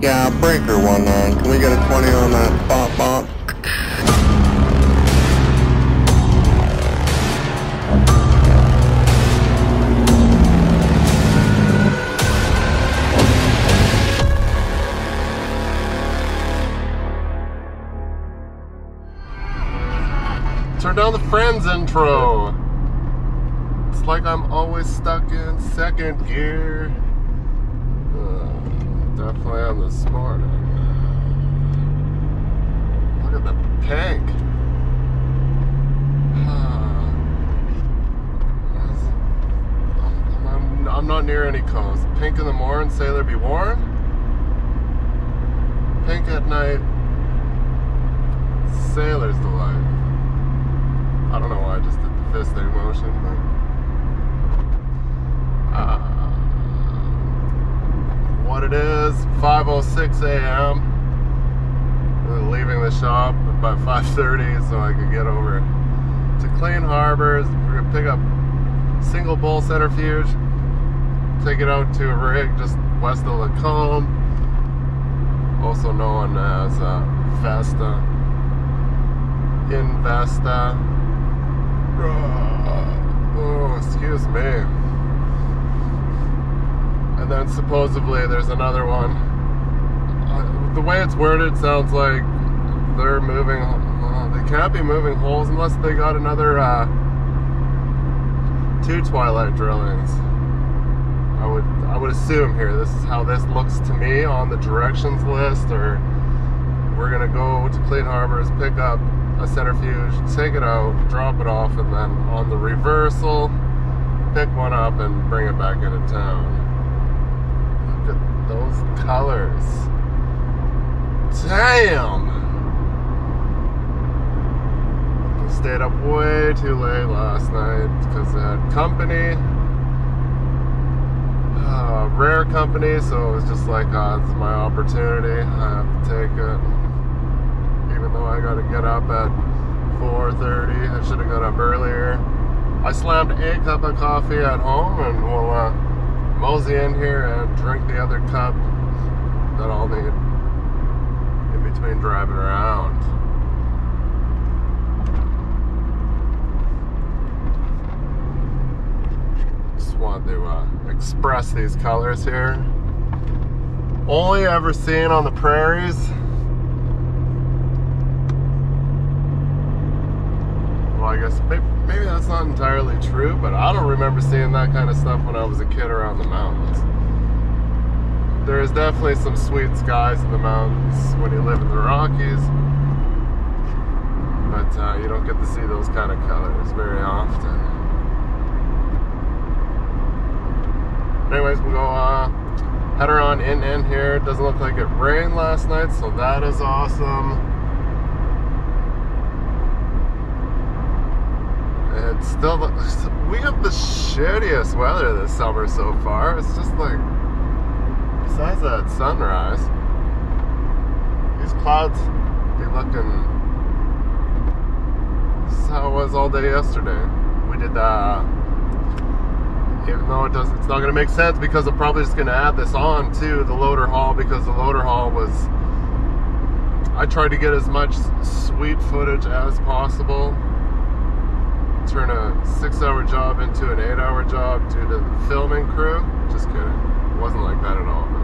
Yeah, breaker one nine. Can we get a 20 on that spot box? Turn down the Friends intro. It's like I'm always stuck in second gear. Definitely on this morning. Look at the pink. I'm, I'm- I'm not near any coast. Pink in the morning, sailor be warm. Pink at night, sailor's delight. I don't know why I just did the fist thing motion, but. Uh, what it is, 5:06 a.m. We're leaving the shop by 5:30, so I could get over to Clean Harbors. We're gonna pick up single bowl centrifuge, take it out to a rig just west of Lacombe, also known as uh, Vesta. Investa. Oh, excuse me. And then supposedly there's another one. Uh, the way it's worded sounds like they're moving. Uh, they can't be moving holes unless they got another uh, two twilight drillings. I would I would assume here. This is how this looks to me on the directions list. Or we're gonna go to Clean Harbors, pick up a centrifuge, take it out, drop it off, and then on the reversal, pick one up and bring it back into town. Those colors. Damn! I stayed up way too late last night because I had company. Uh, rare company, so it was just like, uh, it's my opportunity. I have to take it even though I got to get up at 4:30. I should have got up earlier. I slammed a cup of coffee at home, and we'll uh, mosey in here and drink the other cup that I'll need in between driving around. Just want to uh, express these colors here. Only ever seen on the prairies. Well, I guess maybe, maybe that's not entirely true, but I don't remember seeing that kind of stuff when I was a kid around the mountains. There is definitely some sweet skies in the mountains when you live in the Rockies, but uh, you don't get to see those kind of colors very often. Anyways, we'll go uh, head her on in in here. It doesn't look like it rained last night, so that is awesome. It's still we have the shittiest weather this summer so far. It's just like besides that sunrise, these clouds be looking. This is how it was all day yesterday. We did uh even though it does it's not gonna make sense because I'm probably just gonna add this on to the loader haul because the loader haul was I tried to get as much sweet footage as possible turn a six hour job into an eight hour job due to the filming crew. Just kidding. It wasn't like that at all.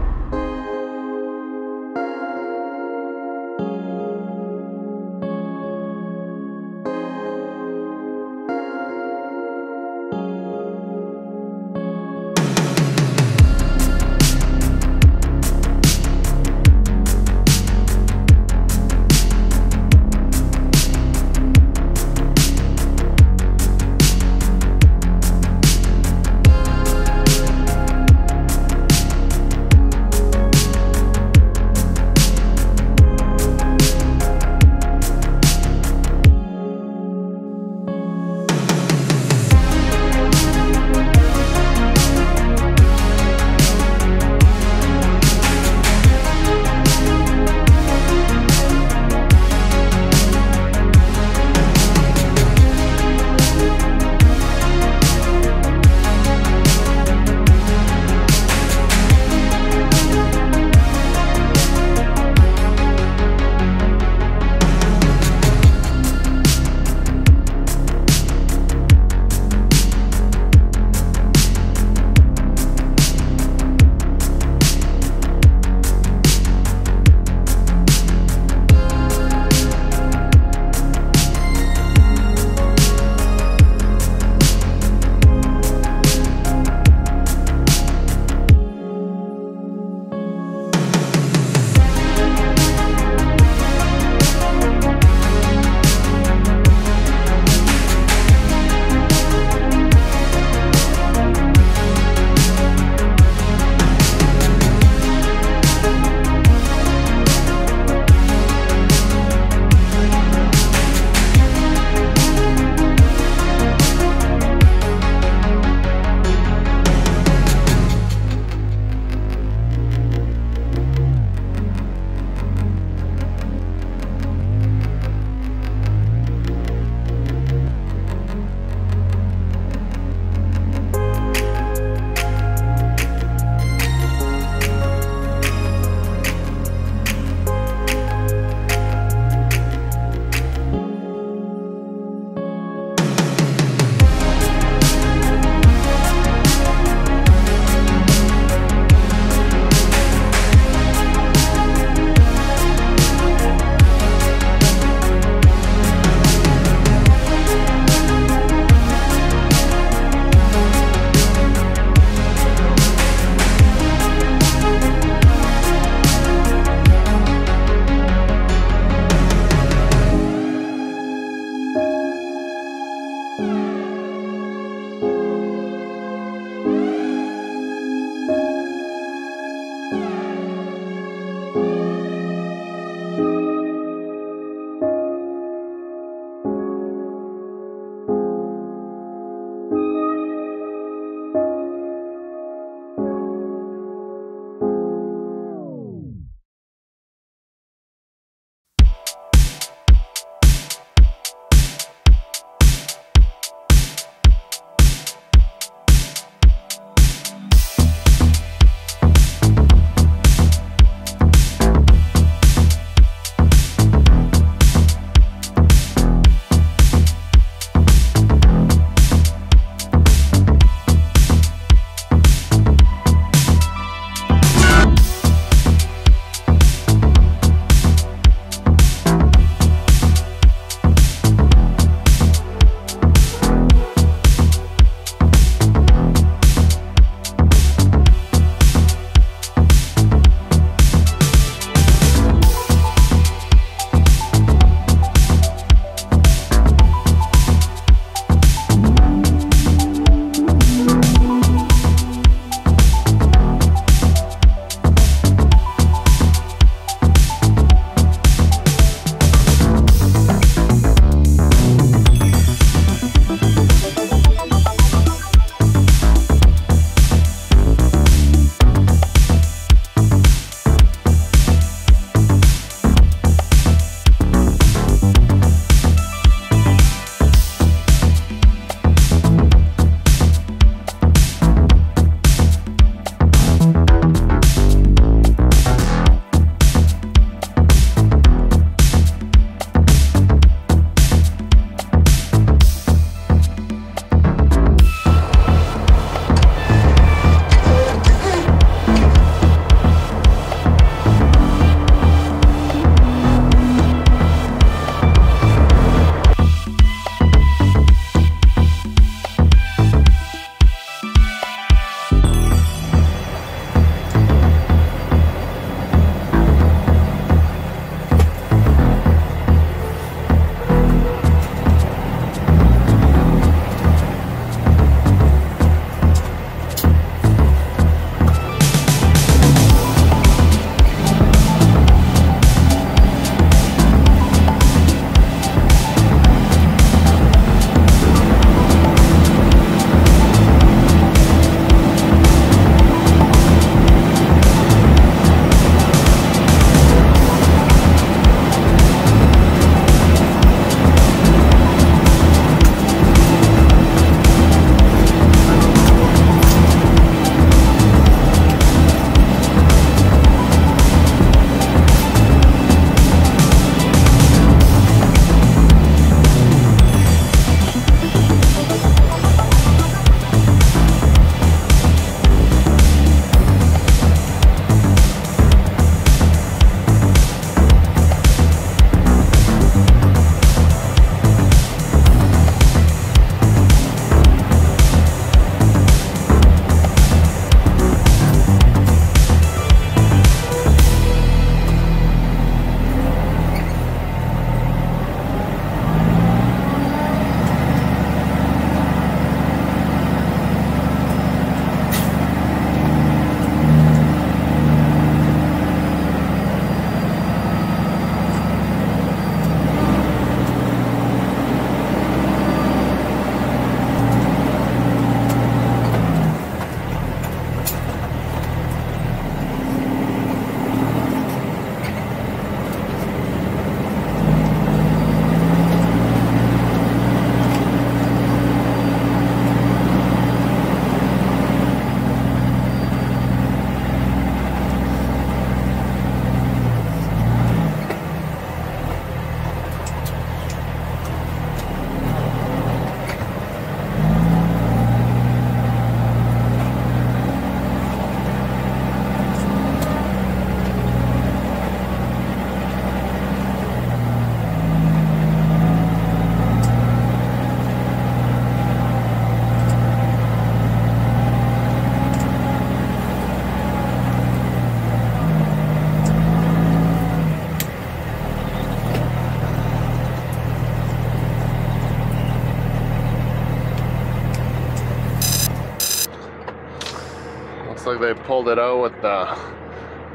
Like they pulled it out with the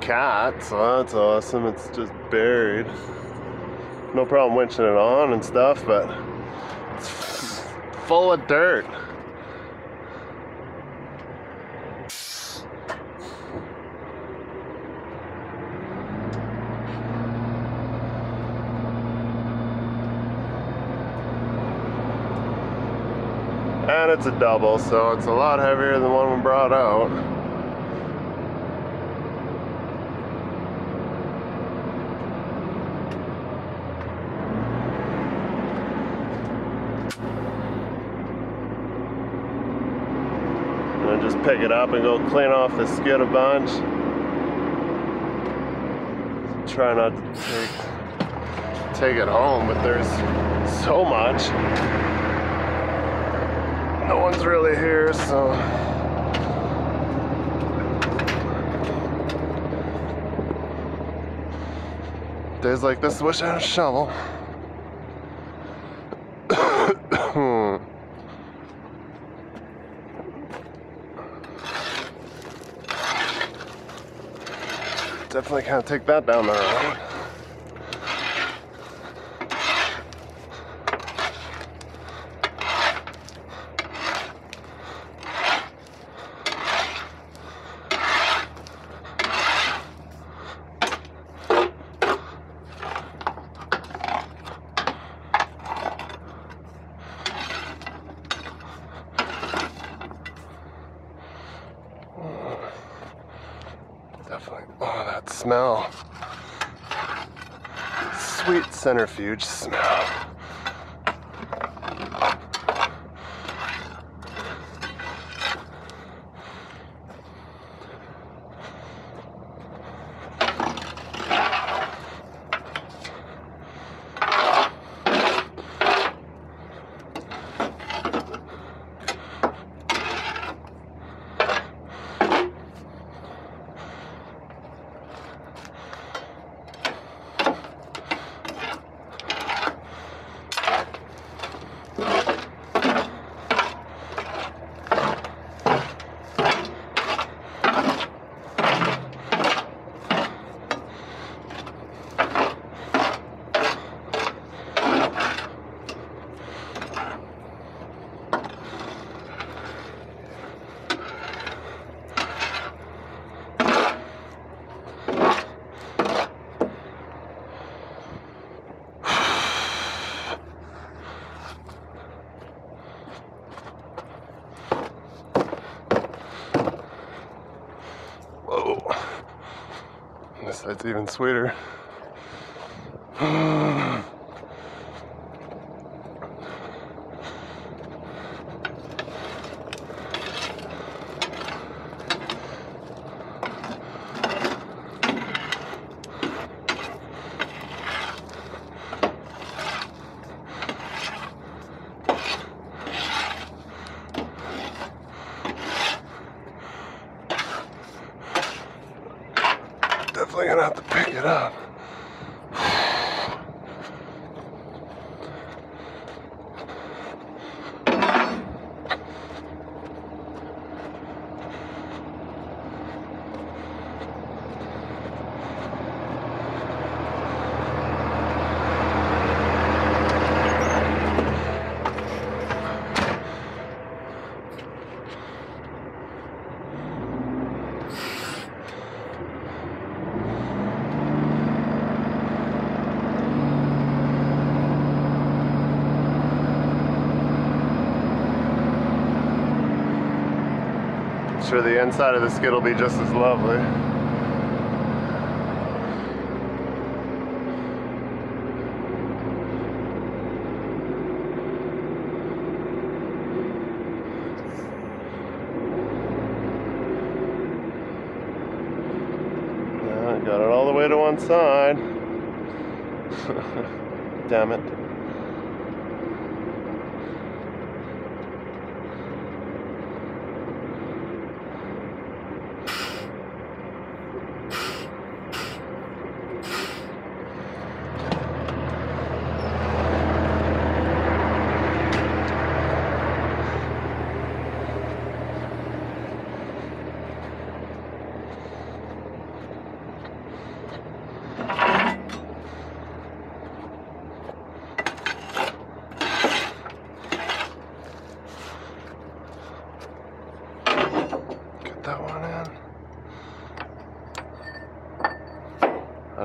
cat, so that's awesome. It's just buried. No problem winching it on and stuff, but it's full of dirt. And it's a double, so it's a lot heavier than the one we brought out. And just pick it up and go clean off the skid a bunch. Try not to take take it home, but there's so much no one's really here, so. Days like this, wish I had a shovel. Definitely can't take that down there, road. Definitely. Oh, that smell. Sweet centrifuge smell. Side's even sweeter. Definitely gonna have to pick it up. Sure, the inside of the skid will be just as lovely.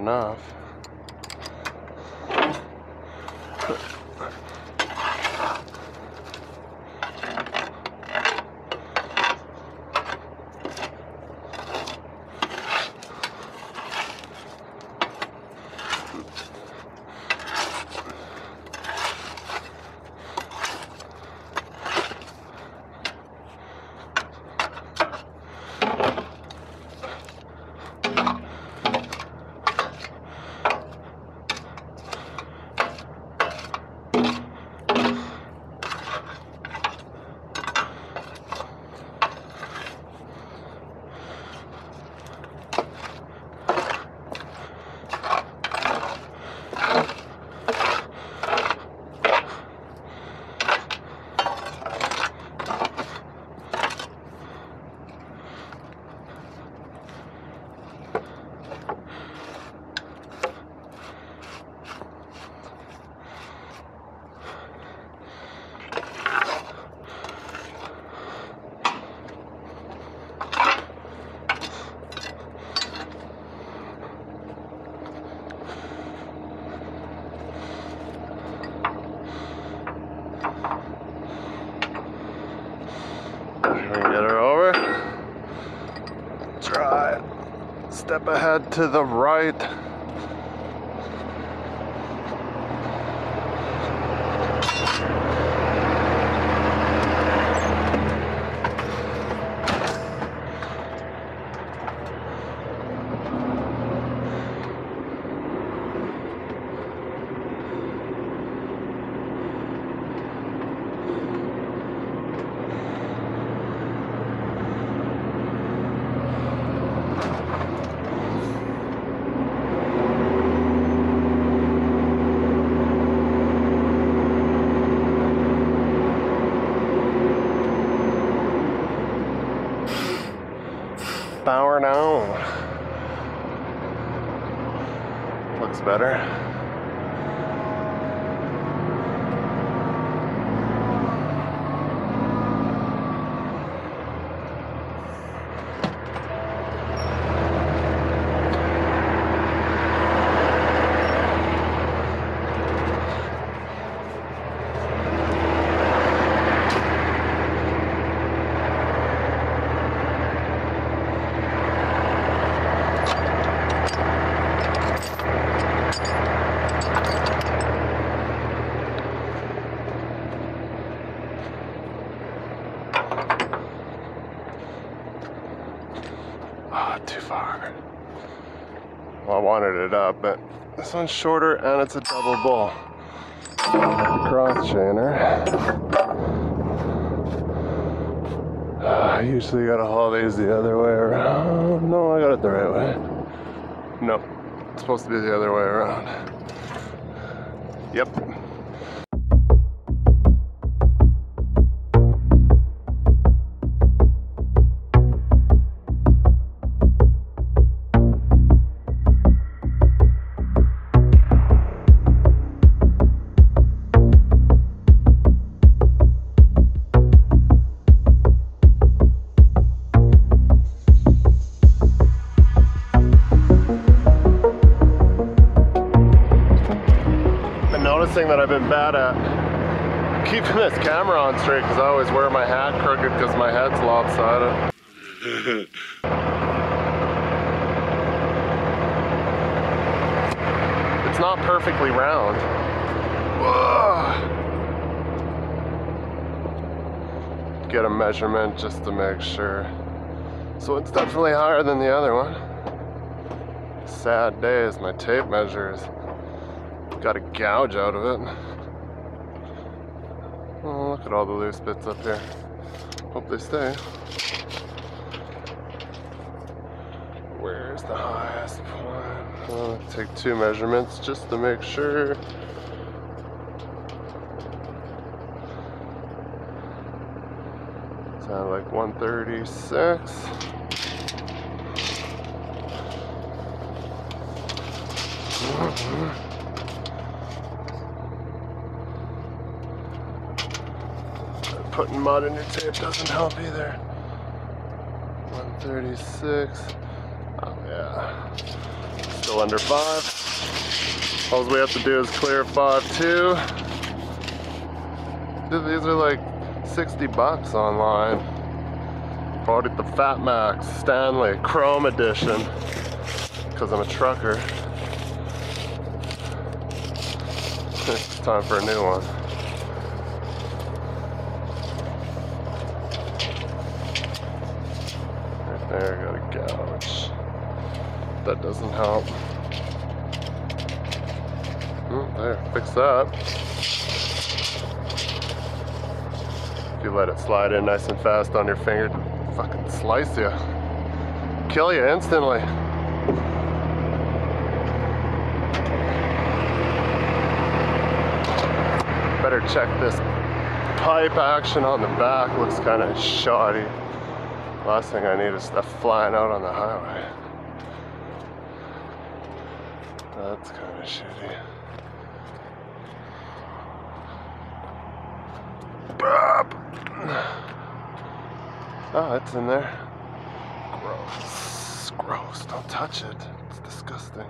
Enough. Get her over. Try. Step ahead to the right. Power down. Looks better. Ah, too far. Well, I wanted it up, but this one's shorter and it's a double bowl. Cross chainer. I usually gotta haul these the other way around. No, I got it the right way. Nope, it's supposed to be the other way around. Yep. Noticing that I've been bad at keeping this camera on straight because I always wear my hat crooked because my head's lopsided. it's not perfectly round. Get a measurement just to make sure. So it's definitely higher than the other one. Sad days, my tape measures got a gouge out of it. Oh, look at all the loose bits up here. Hope they stay. Where's the highest point? I'll take two measurements just to make sure. Sound like 136. Mm-hmm. Putting mud in your tape doesn't help either. 136. Oh yeah. Still under five. All we have to do is clear five two. Dude, These are like 60 bucks online. Bought it the Fat Max Stanley Chrome Edition because I'm a trucker. it's time for a new one. Right there, got a gouge. That doesn't help. Mm, there, fix that. If you let it slide in nice and fast on your finger, fucking slice you. Kill you instantly. Better check this pipe action on the back. Looks kind of shoddy. Last thing I need is stuff flying out on the highway. That's kind of shitty. Oh, it's in there. Gross. Gross. Don't touch it. It's disgusting.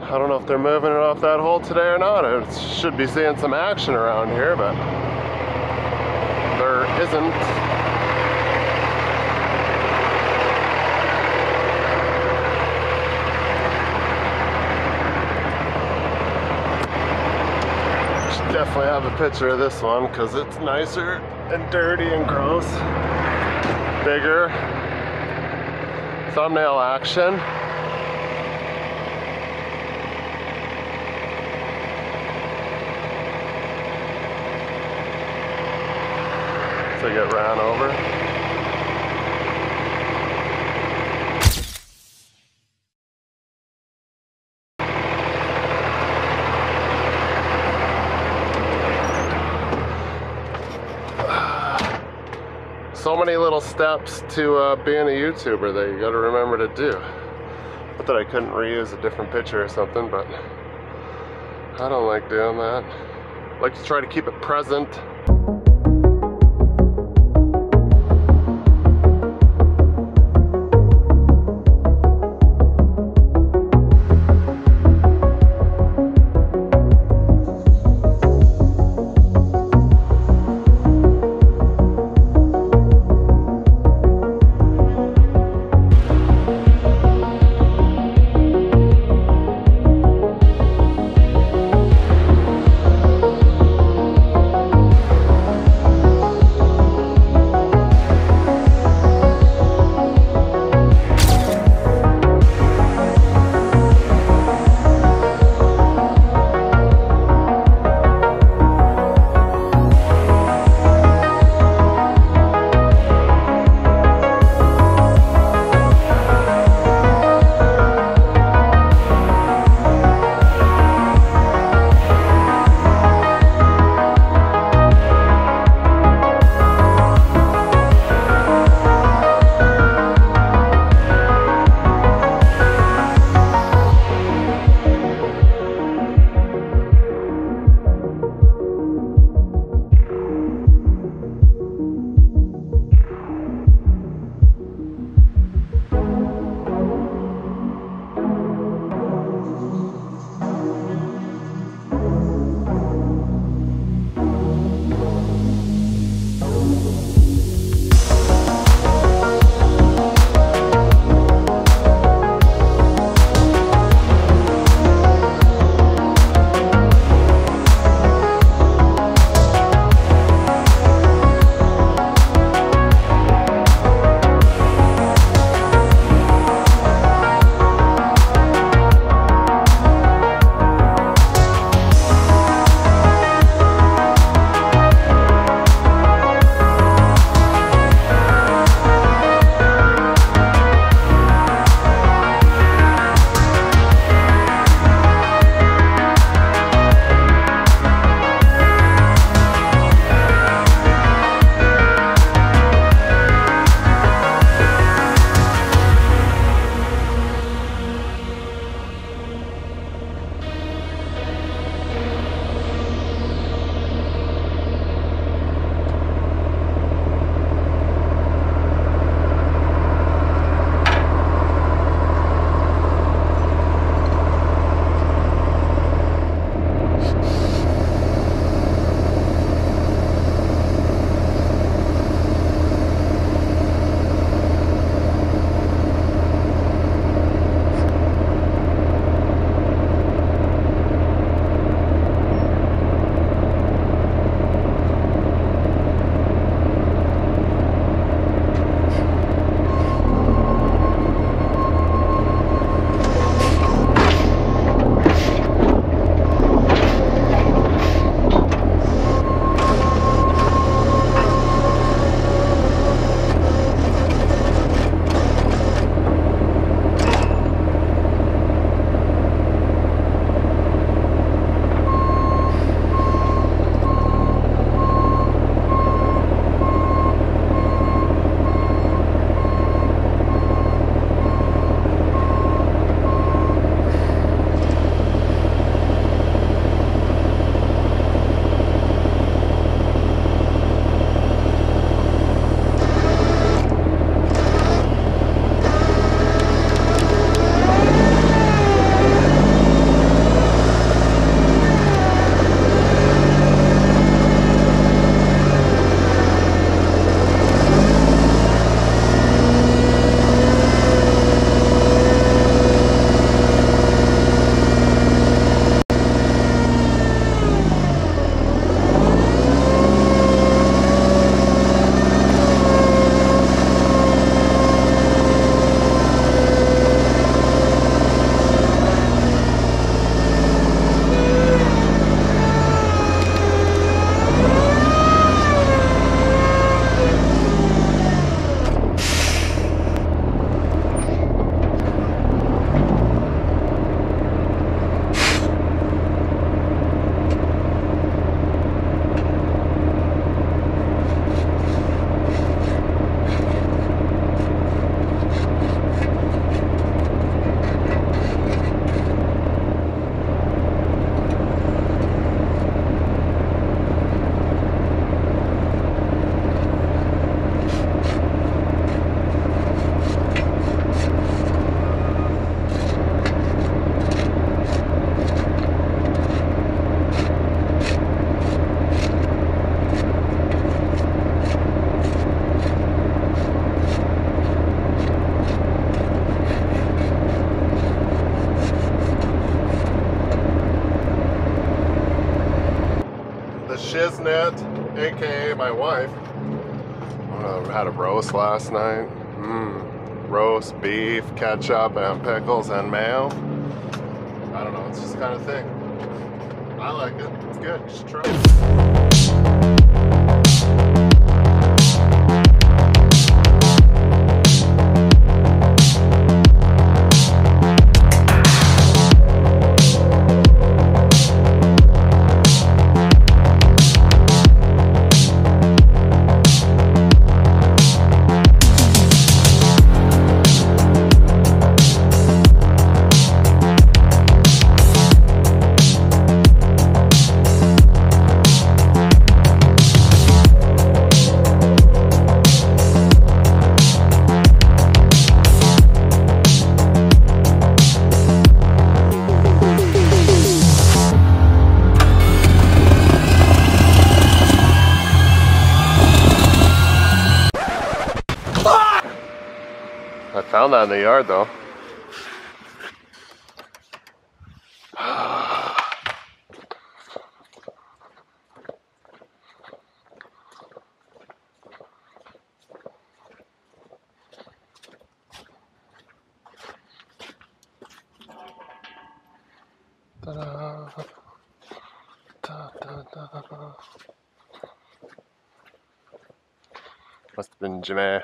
I don't know if they're moving that hole today or not. I should be seeing some action around here, but there isn't. Definitely have a picture of this one because it's nicer and dirty and gross. Bigger. Thumbnail action. To get ran over. So many little steps to uh, being a YouTuber that you gotta remember to do. Not that I couldn't reuse a different picture or something, but I don't like doing that. I like to try to keep it present aka my wife. Uh, had a roast last night. Mmm. Roast, beef, ketchup, and pickles, and mayo. I don't know, it's just kind of thing. I like it. It's good. Just try it. In the yard though. Must have been Jimmy.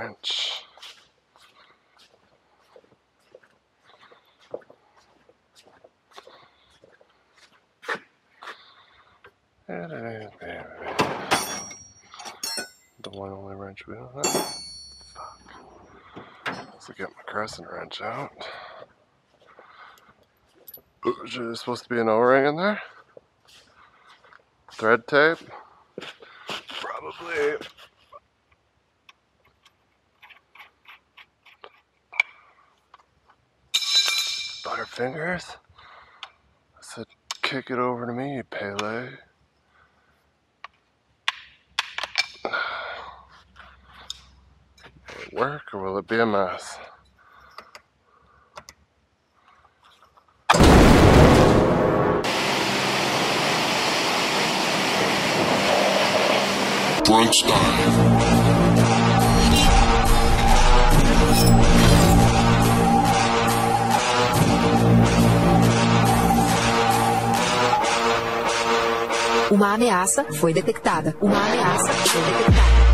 Wrench. The one only wrench we don't have. Fuck. Let's get my crescent wrench out. Is there supposed to be an O-ring in there? Thread tape? Probably. Butterfingers? I said, kick it over to me, Pele. Will it work or will it be a mess? Brunch time. Uma ameaça foi detectada. Uma ameaça foi detectada.